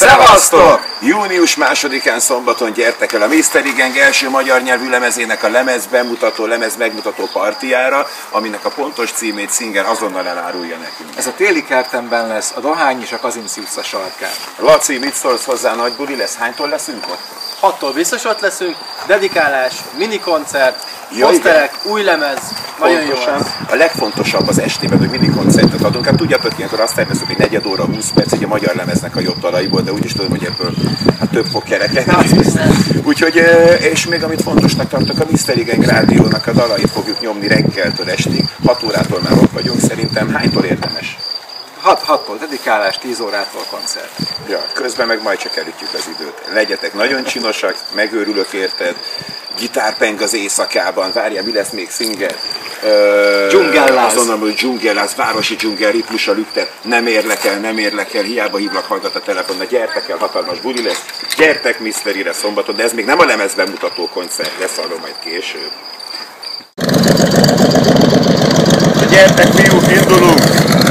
Szevasztok! Június másodikán szombaton gyertek el a Mr. Gang első magyar nyelvű lemezének a lemez bemutató, lemez megmutató partiára, aminek a pontos címét Singer azonnal elárulja nekünk. Ez a téli kertemben lesz, a Dohány és a Kazinci utca sarkán. Laci, mit szólsz hozzá, nagy buli lesz? Hánytól leszünk ott? Hattól biztos ott leszünk, dedikálás, minikoncert, Ja, poszterek, új lemez, lesz. A legfontosabb az estében, hogy mindig koncertet adunk. Hát tudjátok, ilyenkor azt tervezünk, hogy negyed óra, 20 perc, egy a magyar lemeznek a jobb dalaiból, de úgy is tudom, hogy ebből hát több fog kerekedni. Úgyhogy, eh, és még amit fontosnak tartok, a Mr. Igen rádiónak a dalait fogjuk nyomni reggeltől estig. 6 órától már ott vagyunk, szerintem hánytól érdemes? 6-6-tól dedikálás, 10 órától koncert. Ja, közben meg majd csak elütjük az időt. Legyetek nagyon csinosak, megőrülök érted. Gitárpeng az éjszakában, várjál, mi lesz még szinger? Dzsungelláz. Azonnal, hogy dzsungelláz, városi dzsungel, ritmusa lüktet, nem érlekel, nem érlekel, hiába hívlak, hallgat a telefon, na gyertek el, hatalmas buli lesz, gyertek Misterire szombaton, de ez még nem a lemez bemutató koncert, lesz arról majd később. Gyertek fiúk, indulunk!